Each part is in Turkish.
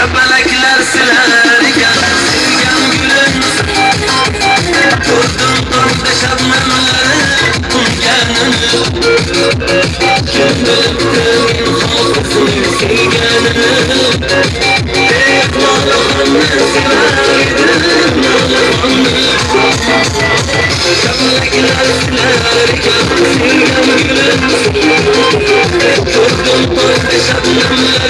Köpelekler silerken Sevgen gülüm Kurdum kardeş adnamları Gönlümü Kim bilip kimin halkısını Sevgenimi Tek lalahanı severdim Lalahanı Köpelekler silerken Sevgen gülüm Kurdum kardeş adnamları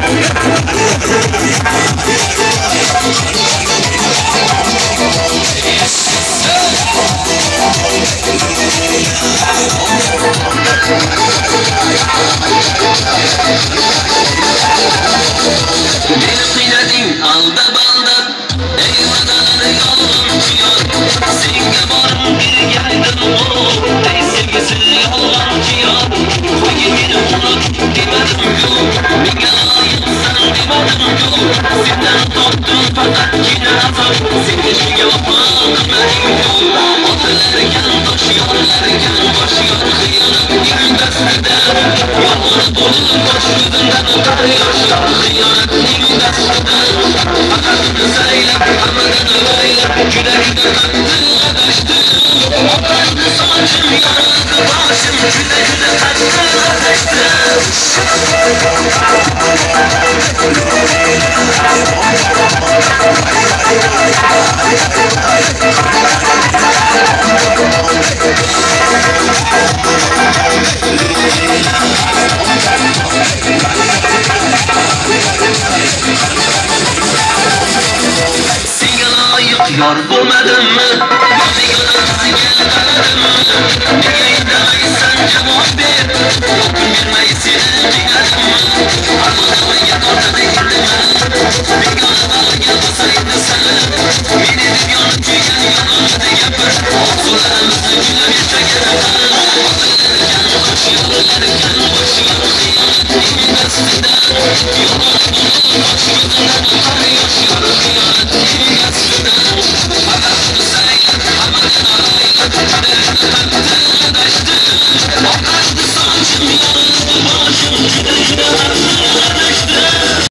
yapamadım yok Otelerken taşıyorlarken Yar bulmadın mı? Gözü yanına gel demedim mi? Neyden